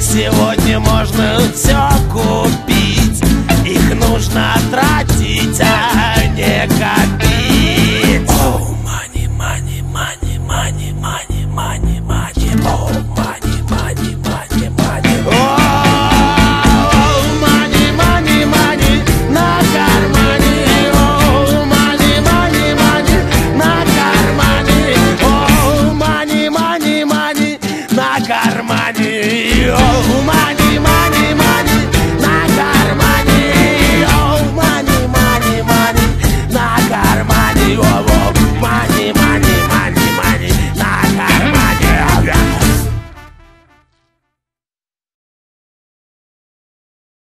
сегодня можно все купить Их нужно отравить.